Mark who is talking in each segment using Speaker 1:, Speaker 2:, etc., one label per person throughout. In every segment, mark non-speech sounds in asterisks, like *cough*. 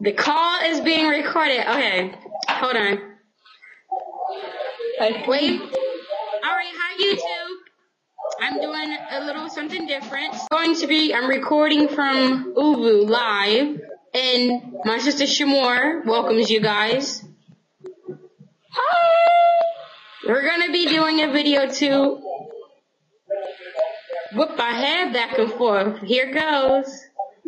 Speaker 1: The call is being recorded. Okay, hold on. Wait. Alright, hi YouTube. I'm doing a little something different. It's going to be, I'm recording from ooVoo live. And my sister Shamor welcomes you guys. Hi! We're gonna be doing a video to whip my head back and forth. Here goes.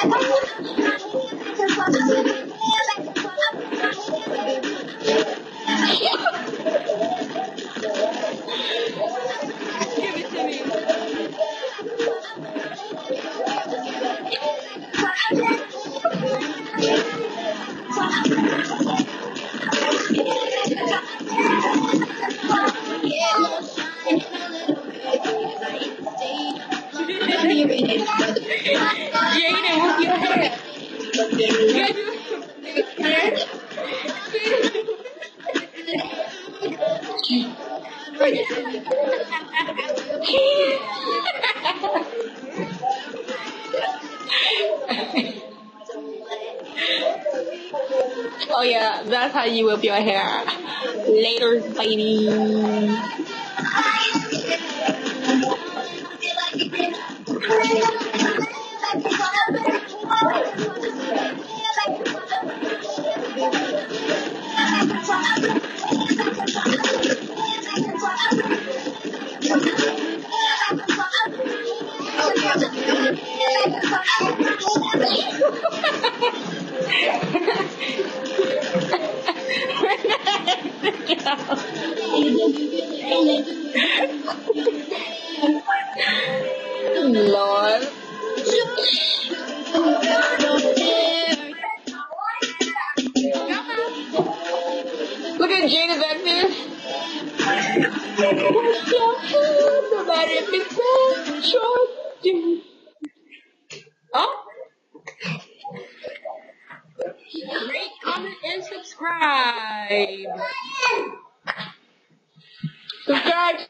Speaker 1: Jaden, with your hair. Get your hair. *laughs* oh yeah, that's how you whip your hair. Later, baby. *laughs* Lord. Look at Jada back there. No matter if it's long, short, deep. Oh. Rate, comment, and subscribe. Subscribe.